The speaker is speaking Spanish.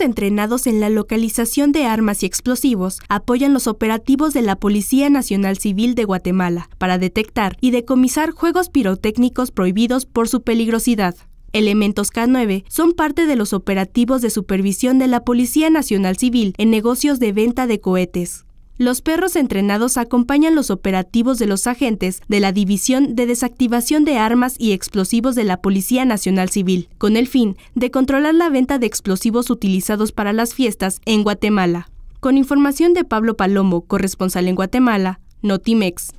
entrenados en la localización de armas y explosivos apoyan los operativos de la Policía Nacional Civil de Guatemala para detectar y decomisar juegos pirotécnicos prohibidos por su peligrosidad. Elementos K9 son parte de los operativos de supervisión de la Policía Nacional Civil en negocios de venta de cohetes. Los perros entrenados acompañan los operativos de los agentes de la División de Desactivación de Armas y Explosivos de la Policía Nacional Civil, con el fin de controlar la venta de explosivos utilizados para las fiestas en Guatemala. Con información de Pablo Palomo, corresponsal en Guatemala, Notimex.